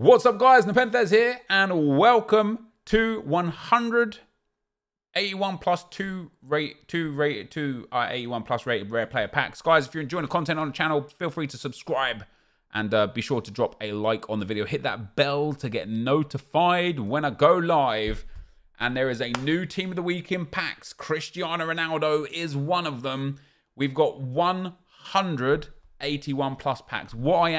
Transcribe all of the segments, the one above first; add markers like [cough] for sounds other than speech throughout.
What's up, guys? Nepenthez here, and welcome to 181 plus two rate two rate two uh, 81 plus rated rare player packs. Guys, if you're enjoying the content on the channel, feel free to subscribe and uh, be sure to drop a like on the video. Hit that bell to get notified when I go live. And there is a new team of the week in packs. Cristiano Ronaldo is one of them. We've got 181 plus packs. What I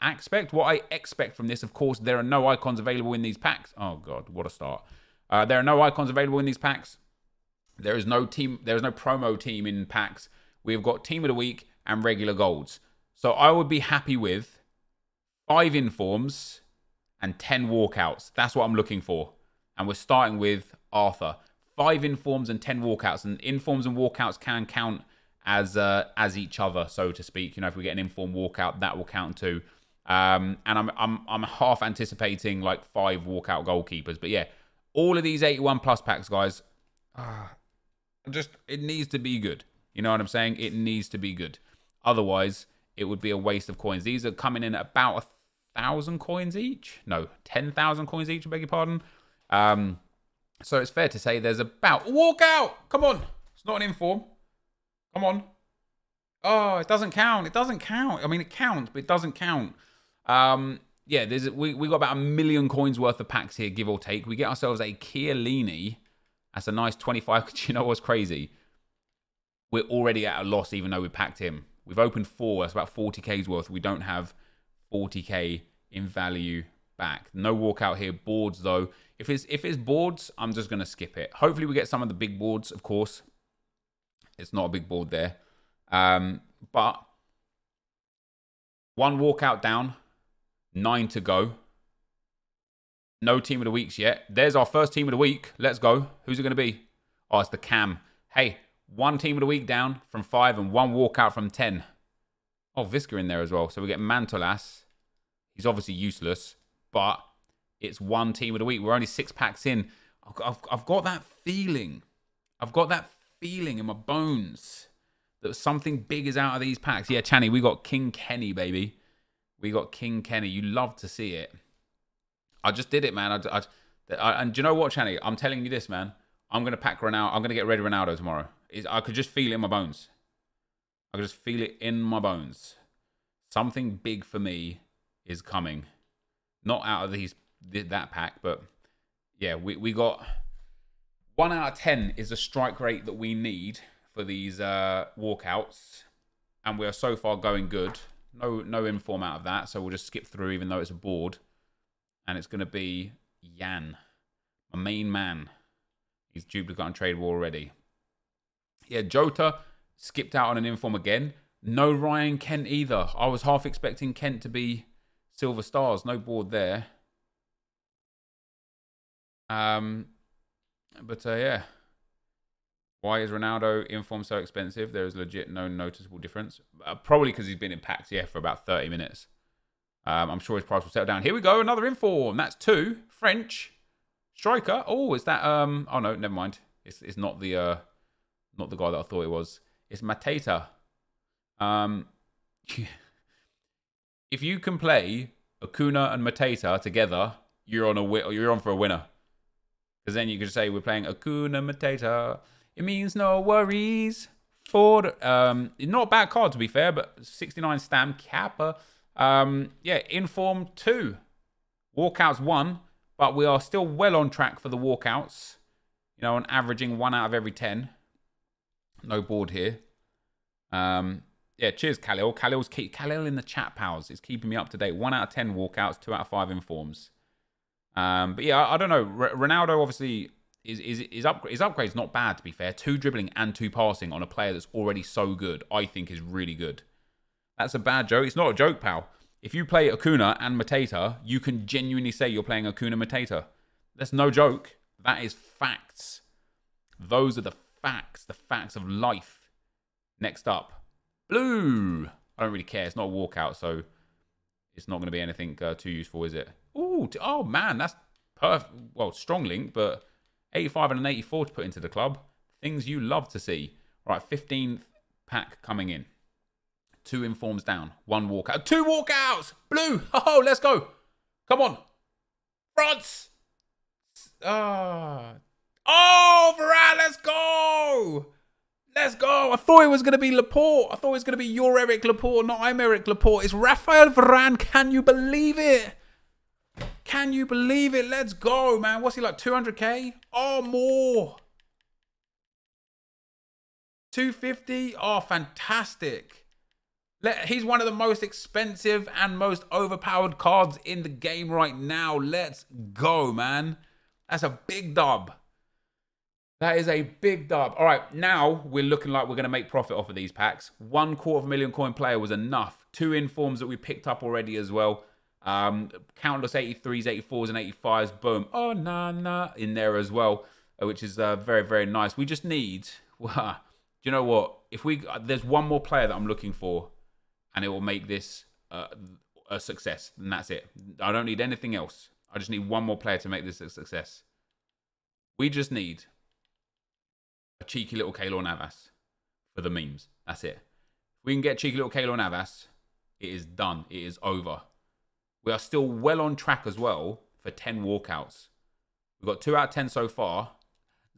expect. What I expect from this, of course, there are no icons available in these packs. Oh god, what a start! Uh, there are no icons available in these packs. There is no team. There is no promo team in packs. We've got team of the week and regular golds. So I would be happy with five informs and ten walkouts. That's what I'm looking for. And we're starting with Arthur. Five informs and ten walkouts. And informs and walkouts can count as uh, as each other, so to speak. You know, if we get an inform walkout, that will count too. Um, and I'm, I'm, I'm half anticipating like five walkout goalkeepers. But yeah, all of these 81 plus packs, guys, uh, just, it needs to be good. You know what I'm saying? It needs to be good. Otherwise, it would be a waste of coins. These are coming in about a thousand coins each. No, 10,000 coins each, I beg your pardon. Um, so it's fair to say there's about walkout. Come on. It's not an inform. Come on. Oh, it doesn't count. It doesn't count. I mean, it counts, but it doesn't count. Um, yeah, there's we we got about a million coins worth of packs here, give or take. We get ourselves a Chiellini. That's a nice 25. [laughs] you know what's crazy? We're already at a loss, even though we packed him. We've opened four. That's about 40k's worth. We don't have 40k in value back. No walkout here. Boards though. If it's if it's boards, I'm just gonna skip it. Hopefully we get some of the big boards. Of course, it's not a big board there, um, but one walkout down Nine to go. No team of the weeks yet. There's our first team of the week. Let's go. Who's it going to be? Oh, it's the Cam. Hey, one team of the week down from five and one walkout from 10. Oh, Visca in there as well. So we get Mantolas. He's obviously useless, but it's one team of the week. We're only six packs in. I've, I've got that feeling. I've got that feeling in my bones that something big is out of these packs. Yeah, Channy, we got King Kenny, baby. We got King Kenny. You love to see it. I just did it, man. I, I, I, and do you know what, Channy? I'm telling you this, man. I'm gonna pack Ronaldo. I'm gonna get ready Ronaldo tomorrow. I could just feel it in my bones. I could just feel it in my bones. Something big for me is coming. Not out of these that pack, but yeah, we we got one out of ten is the strike rate that we need for these uh, walkouts, and we are so far going good. No, no inform out of that, so we'll just skip through, even though it's a board. And it's going to be Yan, my main man. He's duplicate on trade war already. Yeah, Jota skipped out on an inform again. No Ryan Kent either. I was half expecting Kent to be silver stars. No board there. Um, but uh, yeah. Why is Ronaldo inform so expensive? There is legit no noticeable difference. Uh, probably because he's been in packs, yeah, for about 30 minutes. Um, I'm sure his price will settle down. Here we go, another inform. That's two. French. Striker. Oh, is that um oh no, never mind. It's it's not the uh not the guy that I thought it was. It's Mateta. Um [laughs] if you can play Acuna and Mateta together, you're on a you're on for a winner. Because then you could say we're playing Acuna Mateta. It means no worries. Ford, um, not a bad card to be fair, but 69 stamp Kappa. Um, yeah, inform two. Walkouts one, but we are still well on track for the walkouts. You know, on averaging one out of every 10. No board here. Um, yeah, cheers, Khalil. Khalil's keep Khalil in the chat, pals. Is keeping me up to date. One out of 10 walkouts, two out of five informs. Um, but yeah, I, I don't know. R Ronaldo obviously his, his, his, up, his upgrade's not bad, to be fair. Two dribbling and two passing on a player that's already so good, I think is really good. That's a bad joke. It's not a joke, pal. If you play Acuna and Mateta, you can genuinely say you're playing Acuna Mateta. That's no joke. That is facts. Those are the facts, the facts of life. Next up, blue. I don't really care. It's not a walkout, so it's not going to be anything uh, too useful, is it? Ooh, oh man, that's perfect. Well, strong link, but 85 and an 84 to put into the club. Things you love to see. Right, 15th pack coming in. Two informs down. One walkout. Two walkouts! Blue! Oh, let's go! Come on. France. Ah. Oh, Varane, let's go. Let's go. I thought it was going to be Laporte. I thought it was going to be your Eric Laporte, not I'm Eric Laporte. It's Raphael Varane. Can you believe it? Can you believe it? Let's go, man. What's he like? 200k? Oh, more. 250? Oh, fantastic. He's one of the most expensive and most overpowered cards in the game right now. Let's go, man. That's a big dub. That is a big dub. All right, now we're looking like we're going to make profit off of these packs. One quarter of a million coin player was enough. Two informs that we picked up already as well. Um, countless 83s, 84s, and 85s. Boom. Oh, nah, nah. In there as well, uh, which is uh, very, very nice. We just need... [laughs] Do you know what? If we... Uh, there's one more player that I'm looking for, and it will make this uh, a success. And that's it. I don't need anything else. I just need one more player to make this a success. We just need a cheeky little Keylor Navas for the memes. That's it. If we can get cheeky little Keylor Navas, it is done. It is over. We are still well on track as well for 10 walkouts. We've got 2 out of 10 so far.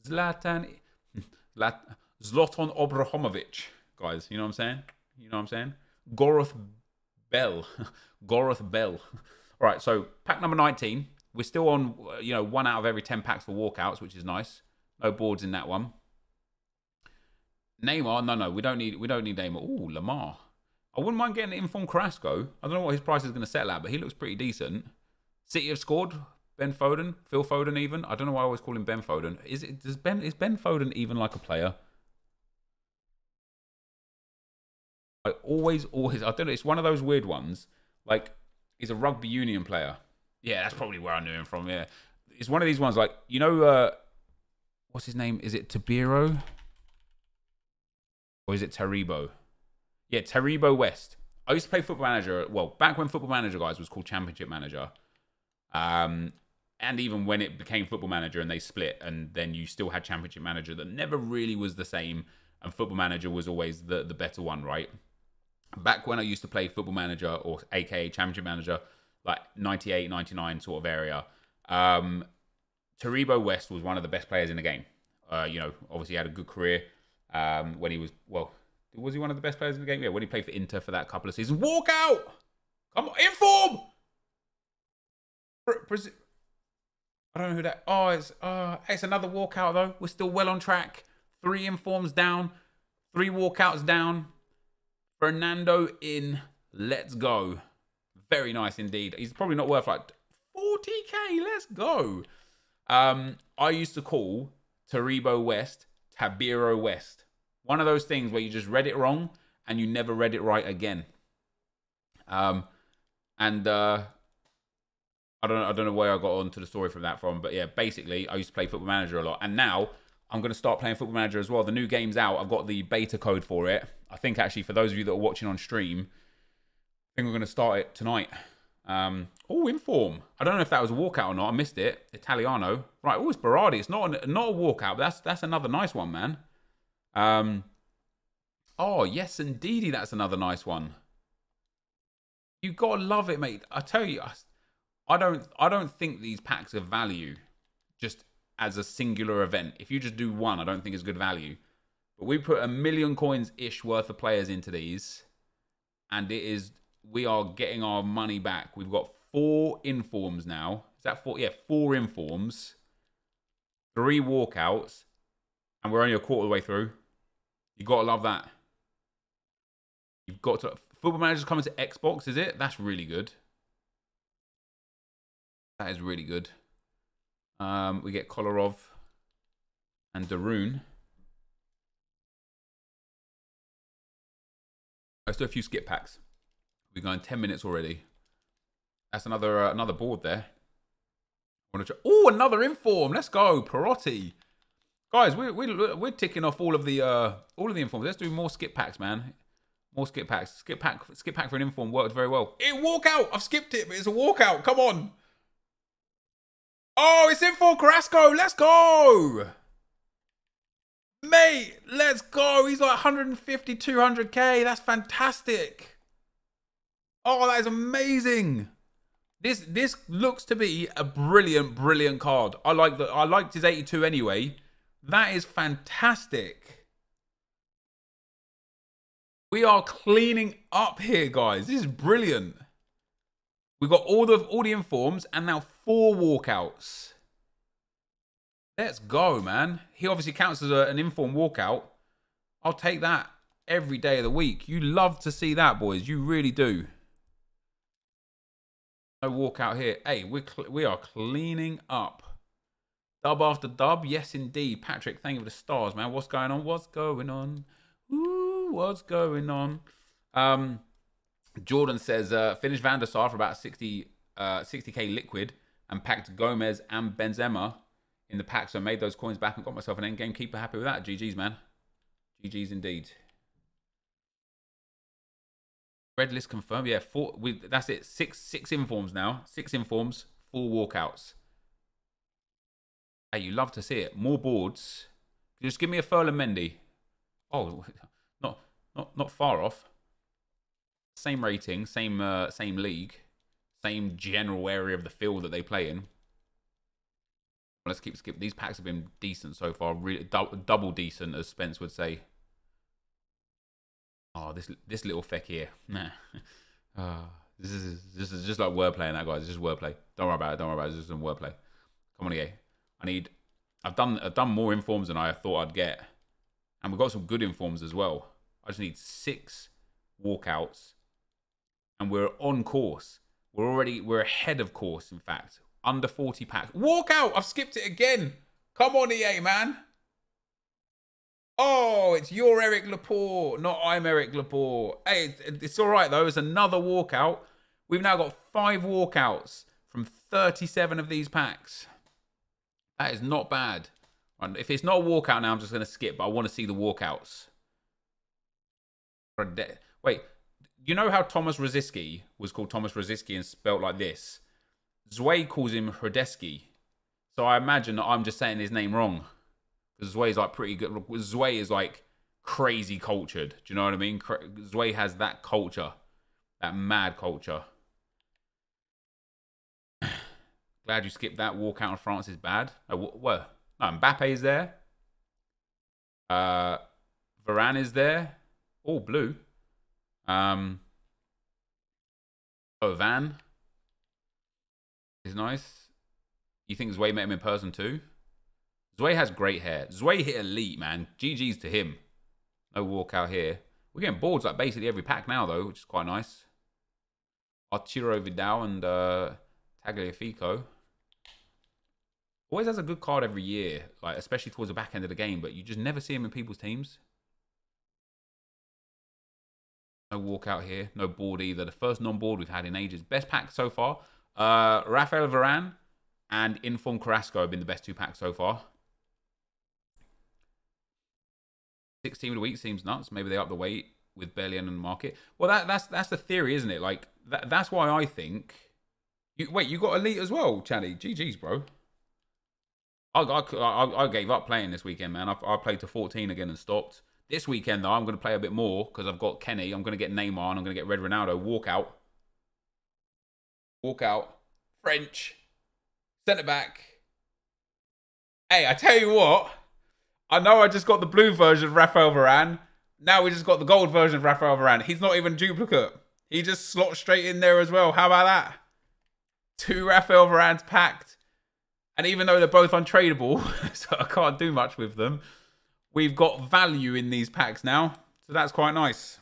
Zlatan, [laughs] Zlatan Obrahomovic, guys. You know what I'm saying? You know what I'm saying? Goroth Bell. [laughs] Goroth Bell. [laughs] All right, so pack number 19. We're still on, uh, you know, one out of every 10 packs for walkouts, which is nice. No boards in that one. Neymar, no, no, we don't need we don't need Neymar. Ooh, Lemar. I wouldn't mind getting in from Carrasco. I don't know what his price is going to settle at, but he looks pretty decent. City have scored. Ben Foden, Phil Foden, even. I don't know why I always call him Ben Foden. Is it? Does Ben is Ben Foden even like a player? I always, always. I don't know. It's one of those weird ones. Like he's a rugby union player. Yeah, that's probably where I knew him from. Yeah, it's one of these ones. Like you know, uh, what's his name? Is it Tabiro? Or is it Taribo? Yeah, Taribo West. I used to play Football Manager. Well, back when Football Manager, guys, was called Championship Manager. Um, and even when it became Football Manager and they split, and then you still had Championship Manager that never really was the same, and Football Manager was always the, the better one, right? Back when I used to play Football Manager, or aka Championship Manager, like 98, 99 sort of area, um, Taribo West was one of the best players in the game. Uh, you know, obviously had a good career um, when he was well. Was he one of the best players in the game? Yeah, when he played for Inter for that couple of seasons. Walk out! Come on, inform! I don't know who that. Oh, it's uh, it's another walkout though. We're still well on track. Three informs down, three walkouts down. Fernando in. Let's go. Very nice indeed. He's probably not worth like 40k. Let's go. Um, I used to call Taribo West Tabiro West. One of those things where you just read it wrong and you never read it right again. Um, and uh, I don't I don't know where I got onto the story from that from, but yeah, basically I used to play Football Manager a lot, and now I'm going to start playing Football Manager as well. The new game's out. I've got the beta code for it. I think actually for those of you that are watching on stream, I think we're going to start it tonight. Um, oh, inform. I don't know if that was a walkout or not. I missed it. Italiano. Right. Oh, it's Berardi. It's not a, not a walkout, that's that's another nice one, man. Um. Oh yes, indeedy, that's another nice one. You gotta love it, mate. I tell you, I I don't I don't think these packs of value just as a singular event. If you just do one, I don't think it's good value. But we put a million coins ish worth of players into these, and it is we are getting our money back. We've got four informs now. Is that four? Yeah, four informs, three walkouts, and we're only a quarter of the way through. You gotta love that. You've got to. Football Manager's coming to Xbox, is it? That's really good. That is really good. Um, we get Kolarov and Darun. Let's do a few skip packs. We're going 10 minutes already. That's another uh, another board there. Oh, another inform. Let's go, Perotti. Guys, we're, we're, we're ticking off all of the uh, all of the informs. Let's do more skip packs, man. More skip packs. Skip pack skip pack for an inform worked very well. It walk out. I've skipped it, but it's a walkout. Come on. Oh, it's in for Carrasco. Let's go. Mate, let's go. He's like 150, 200k. That's fantastic. Oh, that is amazing. This this looks to be a brilliant, brilliant card. I like that. I liked his 82 anyway. That is fantastic. We are cleaning up here, guys. This is brilliant. We've got all the all the informs and now four walkouts. Let's go, man. He obviously counts as a, an inform walkout. I'll take that every day of the week. You love to see that, boys. You really do. No walkout here. Hey, we're we are cleaning up. Dub after dub, yes indeed. Patrick, thank you for the stars, man. What's going on? What's going on? Ooh, what's going on? Um, Jordan says, uh, finish Van der Sar for about 60, uh, 60k liquid and packed Gomez and Benzema in the pack. So I made those coins back and got myself an endgame keeper. Happy with that. GG's, man. GG's indeed. Red list confirmed. Yeah, four. We, that's it. Six six informs now. Six informs. Four walkouts. Hey, you love to see it. More boards. Just give me a Ferland Mendy. Oh, [laughs] not not not far off. Same rating, same uh, same league, same general area of the field that they play in. Let's keep skip. These packs have been decent so far. Really, double decent, as Spence would say. Oh, this this little feck here. [laughs] Nah. oh, this is this is just like wordplay and that guys. It's just wordplay. Don't worry about it. Don't worry about it. It's just some wordplay. Come on, again. I need. I've done I've done more informs than I thought I'd get, and we've got some good informs as well. I just need six walkouts, and we're on course. We're already we're ahead of course. In fact, under forty packs. Walkout. I've skipped it again. Come on, EA man. Oh, it's your Eric Laporte, not I'm Eric Laporte. Hey, it's all right though. It's another walkout. We've now got five walkouts from 37 of these packs. That is not bad. If it's not a walkout now, I'm just going to skip, but I want to see the walkouts. Wait, you know how Thomas Rosicky was called Thomas Rosicky and spelt like this? Zwei calls him Hradecky. So I imagine that I'm just saying his name wrong. Because is like pretty good. Zwei is like crazy cultured. Do you know what I mean? Zwei has that culture, that mad culture. Glad you skipped that. Walk out of France is bad. Oh, well, no, Mbappe's there. Uh, Varane is there. All blue. Um, oh, Van is nice. You think Zwei met him in person too? Zwei has great hair. Zwei hit elite, man. GG's to him. No walkout here. We're getting boards like basically every pack now, though, which is quite nice. Arturo Vidal and uh, Tagliafico. Always has a good card every year, like especially towards the back end of the game, but you just never see him in people's teams. No walkout here, no board either. The first non-board we've had in ages. Best pack so far. Uh, Rafael Varane and Inform Carrasco have been the best two packs so far. 16 of the week seems nuts. Maybe they up the weight with barely on the market. Well, that that's that's the theory, isn't it? Like that, that's why I think. You, wait, you got elite as well, Chaddy. GG's, bro. I, I, I, gave up playing this weekend, man. I, I played to 14 again and stopped. This weekend, though, I'm going to play a bit more because I've got Kenny. I'm going to get Neymar and I'm going to get Red Ronaldo. Walk out. Walk out. French. Centre back. Hey, I tell you what. I know I just got the blue version of Rafael Varane. Now we just got the gold version of Rafael Varane. He's not even duplicate. He just slots straight in there as well. How about that? Two Rafael Varanes packed. And even though they're both untradeable, [laughs] so I can't do much with them, we've got value in these packs now. So that's quite nice.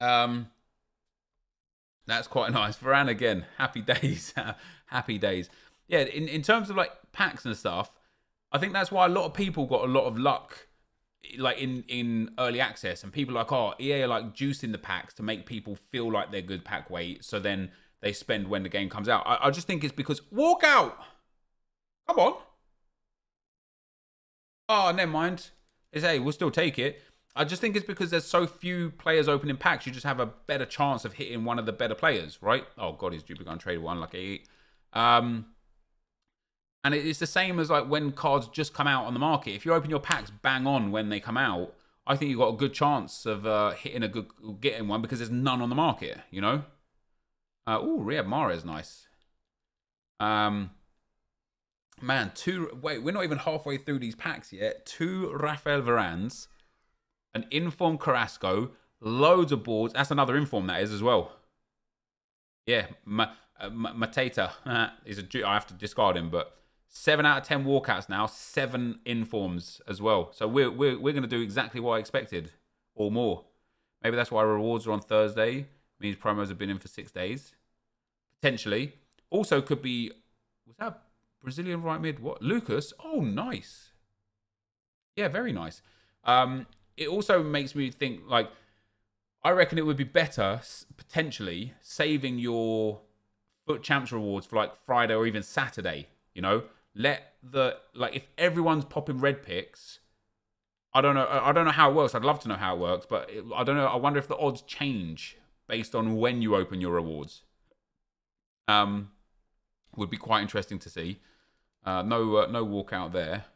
Um, that's quite [laughs] nice. Varane again. Happy days. [laughs] Happy days. Yeah, in, in terms of like packs and stuff, I think that's why a lot of people got a lot of luck like in in early access and people like oh EA are like juicing the packs to make people feel like they're good pack weight so then they spend when the game comes out. I, I just think it's because walk out. Come on. Oh, never mind. It's hey, we'll still take it. I just think it's because there's so few players opening packs, you just have a better chance of hitting one of the better players, right? Oh god, he's duplicate untradeable, unlucky. Um and it's the same as like when cards just come out on the market. If you open your packs bang on when they come out, I think you've got a good chance of uh, hitting a good getting one because there's none on the market. You know. Uh, oh, Riyad Mahrez, nice. Um, man, two. Wait, we're not even halfway through these packs yet. Two Rafael Varanes, an inform Carrasco, loads of boards. That's another inform that is as well. Yeah, Ma- uh, Mateta [laughs] is a. I have to discard him, but seven out of ten walkouts now, seven informs as well. So we're we're we're going to do exactly what I expected, or more. Maybe that's why rewards are on Thursday. Means promos have been in for six days, potentially. Also, could be was that Brazilian right mid? What Lucas? Oh, nice. Yeah, very nice. Um, it also makes me think like I reckon it would be better potentially saving your FUT champs rewards for like Friday or even Saturday. You know, let the like if everyone's popping red picks. I don't know. I don't know how it works. I'd love to know how it works, but it, I don't know. I wonder if the odds change based on when you open your rewards. Um, would be quite interesting to see. Uh, no, uh, no walkout there.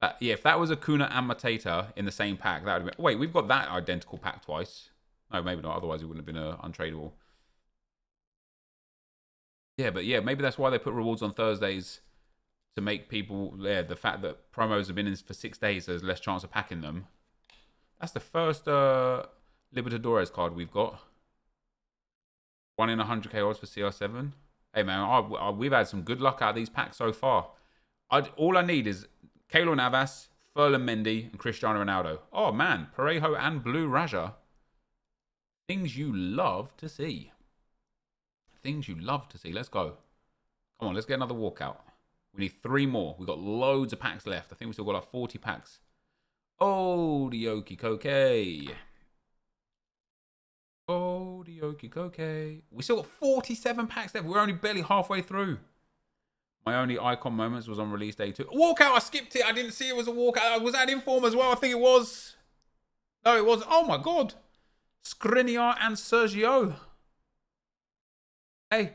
Uh, yeah, if that was Acuna and Mateta in the same pack, that would been. Wait, we've got that identical pack twice. No, maybe not. Otherwise, it wouldn't have been uh, untradeable. Yeah, but yeah, maybe that's why they put rewards on Thursdays to make people. Yeah, the fact that promos have been in for six days, there's less chance of packing them. That's the first uh, Libertadores card we've got. One in 100k odds for CR7. Hey man, I, I, we've had some good luck out of these packs so far. I, all I need is Keylor Navas, Ferland Mendy, and Cristiano Ronaldo. Oh man, Parejo and Blue Raja. Things you love to see. Things you love to see. Let's go. Come on, let's get another walkout. We need three more. We've got loads of packs left. I think we still got like 40 packs. Oh, the Okie Koke. Okie Koke. We still got 47 packs left. We're only barely halfway through. My only icon moments was on release day two. Walkout, I skipped it. I didn't see it was a walkout. Uh, was that Inform as well? I think it was. No, it was. Oh my god. Skriniar and Sergio. Hey,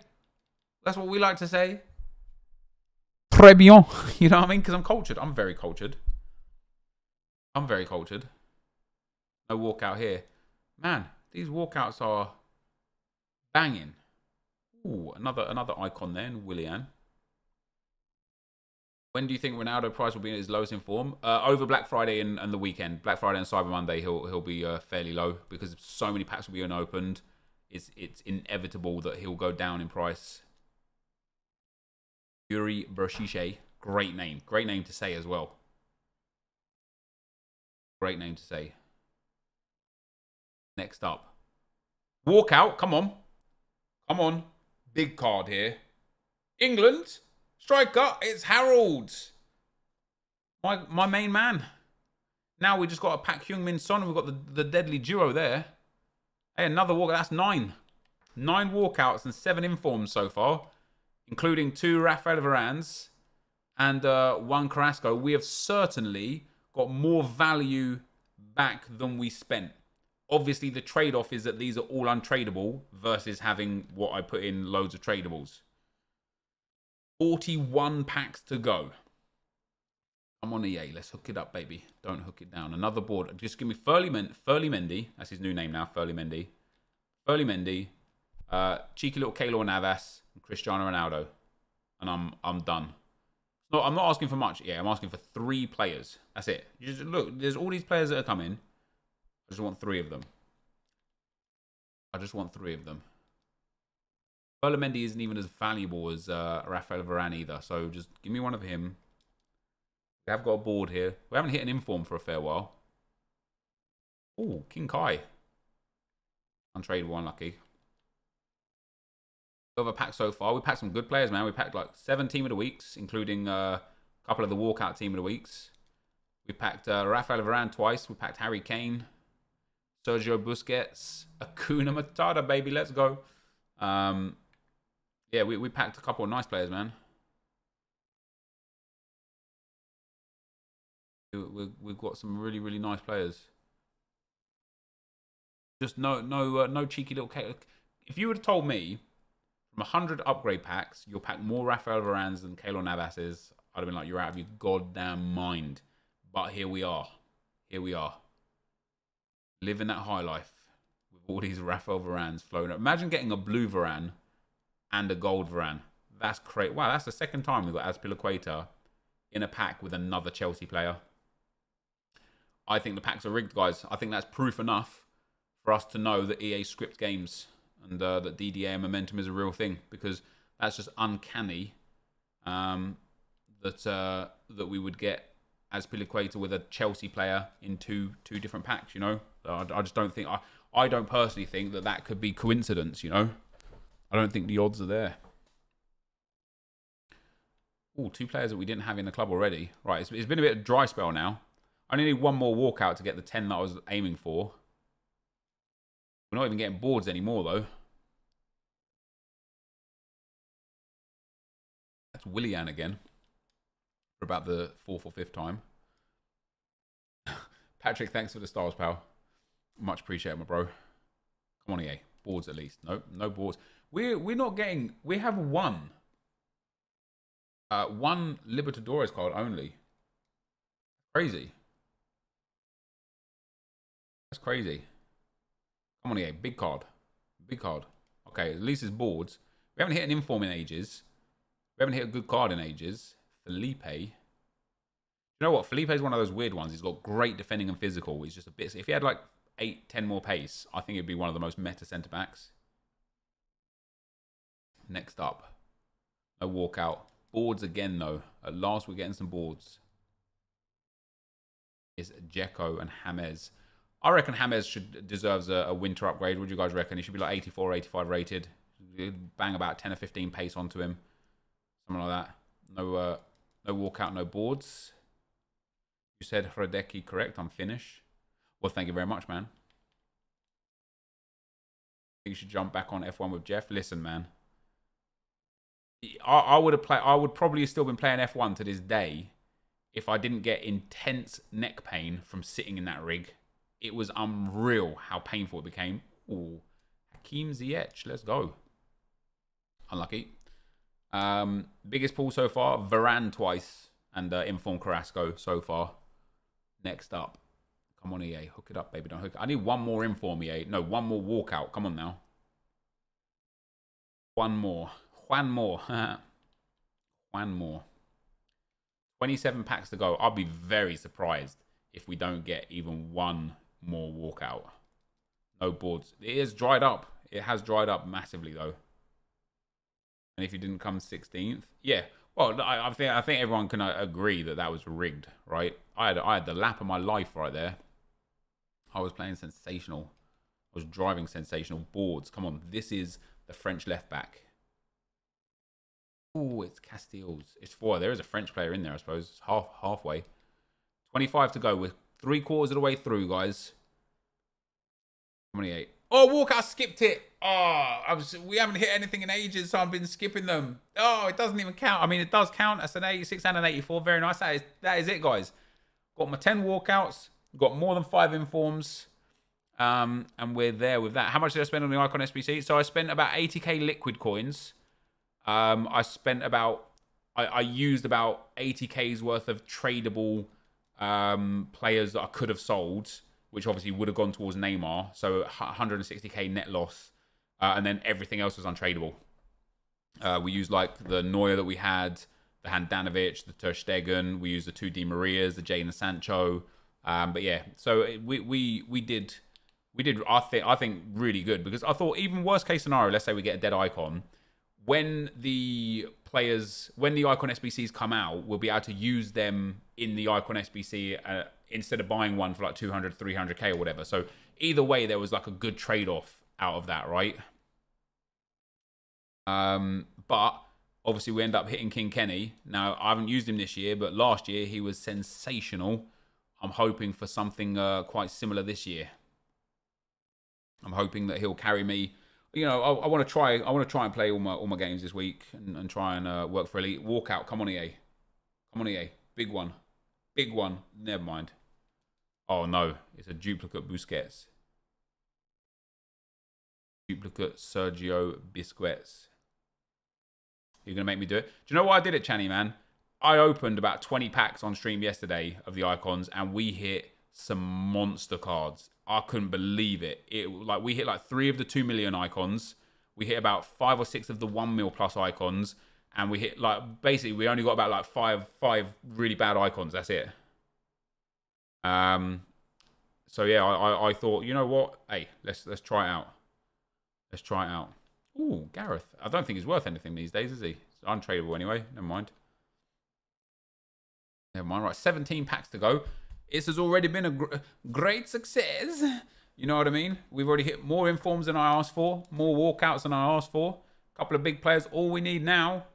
that's what we like to say. Très bien. [laughs] You know what I mean? Because I'm cultured. I'm very cultured. I'm very cultured. No walkout here. Man, these walkouts are banging. Ooh, another another icon then, Willian. When do you think Ronaldo price will be at his lowest in form? Uh, over Black Friday and, and, the weekend. Black Friday and Cyber Monday, he'll he'll be uh, fairly low because so many packs will be unopened. It's it's inevitable that he'll go down in price. Yuri Berchiche, great name, great name to say as well. Great name to say. Next up, walkout. Come on, come on, big card here. England Striker, it's Harold. My my main man. Now we just got a Pak Heung-min Son and we've got the, the deadly duo there. Hey, another walk. That's nine. Nine walkouts and seven informs so far, including two Rafael Varans and uh, one Carrasco. We have certainly got more value back than we spent. Obviously, the trade-off is that these are all untradeable versus having what I put in loads of tradables. 41 packs to go. I'm on EA. Let's hook it up, baby. Don't hook it down. Another board. Just give me Furley, Men- Furley Mendy. That's his new name now. Furley Mendy. Furley Mendy. Uh, cheeky little Keylor Navas and Cristiano Ronaldo. And I'm I'm done. No, I'm not asking for much. Yeah, I'm asking for three players. That's it. Just look, there's all these players that are coming. I just want three of them. I just want three of them. Mendy isn't even as valuable as uh, Rafael Varane either. So just give me one of him. We have got a board here. We haven't hit an inform for a fair while. Oh, King Kai. Untradeable, unlucky. Over pack so far. We packed some good players, man. We packed like seven team of the weeks, including uh, a couple of the walkout team of the weeks. We packed uh, Rafael Varane twice. We packed Harry Kane, Sergio Busquets, Acuna Matata, baby. Let's go. Um, yeah, we, we packed a couple of nice players, man. We, we've got some really, really nice players. Just no, no, uh, no cheeky little. cake. If you would have told me from 100 upgrade packs, you'll pack more Rafael Varans than Keylor Navas's, I'd have been like, you're out of your goddamn mind. But here we are. Here we are. Living that high life with all these Rafael Varanes flown. Imagine getting a blue Varane and a gold Varane. That's great. Wow, that's the second time we've got Azpilicueta in a pack with another Chelsea player. I think the packs are rigged, guys. I think that's proof enough for us to know that EA script games and uh, that DDA and momentum is a real thing because that's just uncanny um, that uh, that we would get Azpilicueta with a Chelsea player in two two different packs. You know, I, I just don't think I I don't personally think that that could be coincidence. You know, I don't think the odds are there. Oh, two players that we didn't have in the club already. Right, it's, it's been a bit of dry spell now. I only need one more walkout to get the 10 that I was aiming for. We're not even getting boards anymore, though. That's Willian again. For about the fourth or fifth time. [laughs] Patrick, thanks for the stars, pal. Much appreciated, my bro. Come on, EA. Boards at least. No, no boards. We're, we're not getting... We have one. Uh, one Libertadores card only. Crazy. That's crazy. Come on, EA. Big card. Big card. Okay, at least it's boards. We haven't hit an inform in ages. We haven't hit a good card in ages. Felipe. You know what? Felipe is one of those weird ones. He's got great defending and physical. He's just a bit... If he had like 8, 10 more pace, I think it'd be one of the most meta centre-backs. Next up. No walkout. Boards again, though. At last, we're getting some boards. Is Dzeko and James. I reckon James should deserves a, a, winter upgrade. Would you guys reckon? He should be like 84, 85 rated. Bang about 10 or 15 pace onto him. Something like that. No uh, no walkout, no boards. You said Hradecky correct. I'm Finnish. Well, thank you very much, man. You should jump back on F1 with Jeff. Listen, man. I, I would have played. I would probably still been playing F1 to this day if I didn't get intense neck pain from sitting in that rig it was unreal how painful it became. Ooh, Hakim Ziyech, let's go. Unlucky. Um, biggest pull so far, Varane twice, and uh, Inform Carrasco so far. Next up, come on EA, hook it up, baby, don't hook it. I need one more Inform EA. No, one more walkout. Come on now. One more. One more. [laughs] One more. 27 packs to go. I'll be very surprised if we don't get even one more walkout. No boards. It is dried up. It has dried up massively though. And if you didn't come 16th, yeah. Well, I, I think I think everyone can uh, agree that that was rigged, right? I had I had the lap of my life right there. I was playing sensational. I was driving sensational boards. Come on, this is the French left back. Oh, it's Castells. It's four. There is a French player in there, I suppose. It's half halfway. 25 to go. We're Three quarters of the way through, guys. 28. Oh, Walker skipped it. Oh, I was, we haven't hit anything in ages, so I've been skipping them. Oh, it doesn't even count. I mean, it does count. That's an 86 and an 84. Very nice. That is, that is it, guys. Got my 10 walkouts. Got more than five informs. Um, and we're there with that. How much did I spend on the Icon SBC? So I spent about 80k liquid coins. Um, I spent about, I, I used about 80k's worth of tradable um, players that I could have sold, which obviously would have gone towards Neymar. So 160k net loss, uh, and then everything else was untradeable. Uh, we used like the Neuer that we had, the Handanovic, the Ter Stegen. We used the two Di Marias, the Jadon Sancho. Um, but yeah, so we we we did we did I think I think really good because I thought even worst case scenario, let's say we get a dead icon, when the players when the icon SBCs come out, we'll be able to use them in the Icon SBC uh, instead of buying one for like 200, 300k or whatever. So either way, there was like a good trade off out of that, right? Um, but obviously, we end up hitting King Kenny. Now, I haven't used him this year, but last year he was sensational. I'm hoping for something uh, quite similar this year. I'm hoping that he'll carry me. You know, I, I want to try. I want to try and play all my all my games this week and, and try and uh, work for elite. Walkout. Come on, EA. Come on, EA. Big one. Big one. Never mind. Oh no, it's a duplicate Busquets. Duplicate Sergio Busquets. You're gonna make me do it. Do you know why I did it, Channy man? I opened about 20 packs on stream yesterday of the icons, and we hit some monster cards. I couldn't believe it. It like we hit like three of the two million icons. We hit about five or six of the one mil plus icons, and we hit like basically we only got about like five five really bad icons. That's it. Um. So yeah, I, I, I thought you know what? Hey, let's let's try it out. Let's try it out. Ooh, Gareth. I don't think he's worth anything these days, is he? It's untradeable anyway. Never mind. Never mind. Right, 17 packs to go. This has already been a gr great success. You know what I mean? We've already hit more informs than I asked for, more walkouts than I asked for. A couple of big players. All we need now.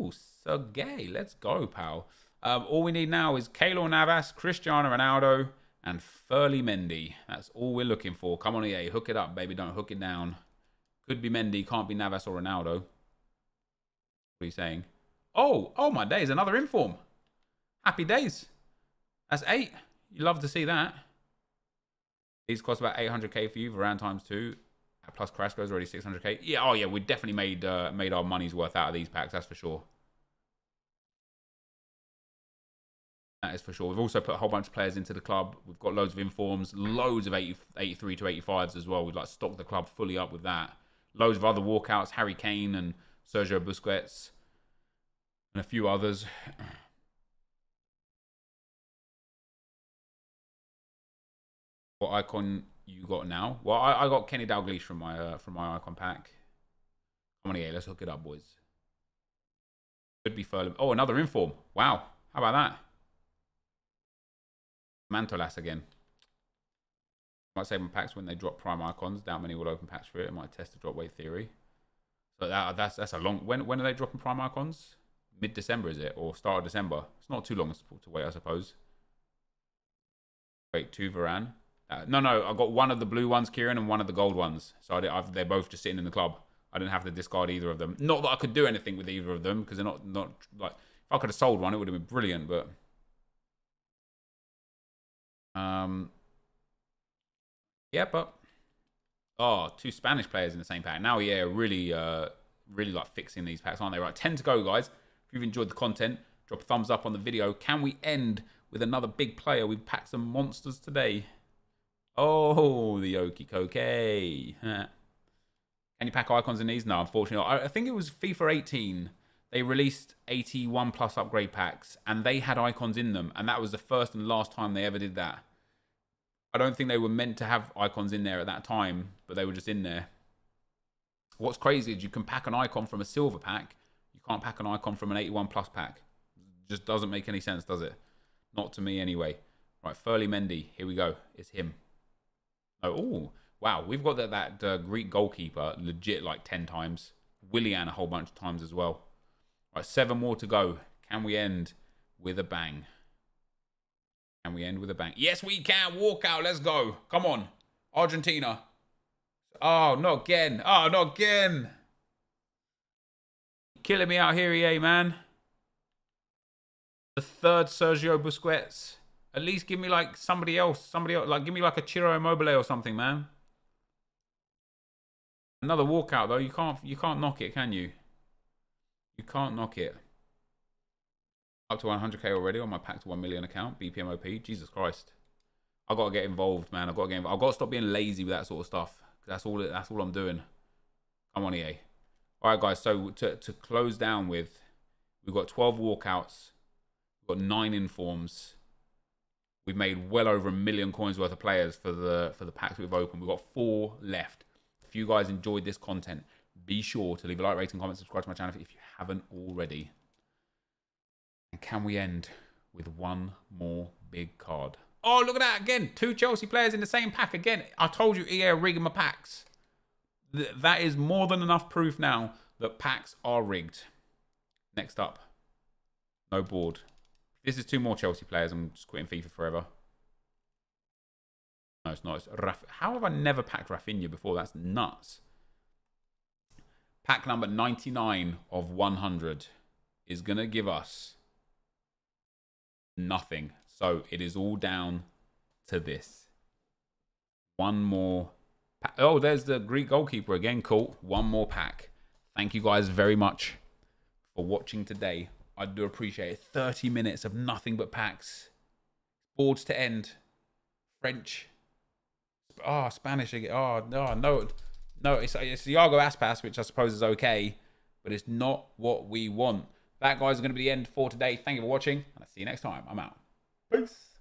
Ooh, Sergey. Let's go, pal. Um, all we need now is Keylor Navas, Cristiano Ronaldo, and Ferlie Mendy. That's all we're looking for. Come on, EA. Hook it up, baby. Don't hook it down. Could be Mendy. Can't be Navas or Ronaldo. What are you saying? Oh, oh my days. Another inform. Happy days. That's eight. You love to see that. These cost about 800k for you. Varane times two. Plus Carrasco's already 600k. Yeah, oh yeah, we definitely made uh, made our money's worth out of these packs. That's for sure. That is for sure. We've also put a whole bunch of players into the club. We've got loads of informs, loads of 80, 83 to 85s as well. We've like stocked the club fully up with that. Loads of other walkouts, Harry Kane and Sergio Busquets, and a few others. What icon you got now? Well, I, I got Kenny Dalglish from my uh, from my icon pack. Come on, yeah, let's hook it up, boys. Could be Furlong. Oh, another inform. Wow, how about that? Mantolas again. Might save my packs when they drop prime icons. Doubt many will open packs for it. It might test the drop weight theory. So that, that's that's a long. When when are they dropping prime icons? Mid December is it or start of December? It's not too long to wait, I suppose. Wait, two Varane. Uh, no, no, I got one of the blue ones, Kieran, and one of the gold ones. So I they're both just sitting in the club. I didn't have to discard either of them. Not that I could do anything with either of them because they're not not like if I could have sold one, it would have been brilliant. But um, yeah, but oh, two Spanish players in the same pack. Now, yeah, really, uh, really like fixing these packs, aren't they? Right, ten to go, guys. If you've enjoyed the content, drop a thumbs up on the video. Can we end with another big player? We've packed some monsters today. Oh, the Okie Koke. [laughs] Can you pack icons in these? No, unfortunately. I, I think it was FIFA 18. They released 81 plus upgrade packs and they had icons in them. And that was the first and last time they ever did that. I don't think they were meant to have icons in there at that time, but they were just in there. What's crazy is you can pack an icon from a silver pack. You can't pack an icon from an 81 plus pack. It just doesn't make any sense, does it? Not to me anyway. Right, Ferlie Mendy. Here we go. It's him. Oh, wow. We've got that, that uh, Greek goalkeeper legit like 10 times. Willian a whole bunch of times as well. Right, seven more to go. Can we end with a bang? Can we end with a bang? Yes, we can. Walk out. Let's go. Come on. Argentina. Oh, not again. Oh, not again. Killing me out here, EA, man. The third Sergio Busquets. At least give me like somebody else. Somebody else. Like give me like a Ciro Immobile or something, man. Another walkout though. You can't you can't knock it, can you? You can't knock it. Up to 100k already on my pack to 1 million account. BPMOP. Jesus Christ. I gotta get involved, man. I gotta get. I gotta stop being lazy with that sort of stuff. That's all. That's all I'm doing. Come on, EA. All right, guys. So to to close down with, we've got 12 walkouts. We've got nine informs. We've made well over a million coins worth of players for the for the packs we've opened. We've got four left. If you guys enjoyed this content, be sure to leave a like, rating, comment, subscribe to my channel if you haven't already. And can we end with one more big card? Oh, look at that again. Two Chelsea players in the same pack again. I told you EA are rigging my packs. That is more than enough proof now that packs are rigged. Next up, no board. This is two more Chelsea players. I'm just quitting FIFA forever. No, it's not. It's Raf How have I never packed Rafinha before? That's nuts. Pack number 99 of 100 is going to give us nothing. So it is all down to this. One more. Oh, there's the Greek goalkeeper again. Cool. One more pack. Thank you guys very much for watching today. I do appreciate it. 30 minutes of nothing but packs. Boards to end. French. Oh, Spanish again. Oh, no, no. No, it's, it's Iago Aspas, which I suppose is okay, but it's not what we want. That, guys, is going to be the end for today. Thank you for watching, and I'll see you next time. I'm out. Peace.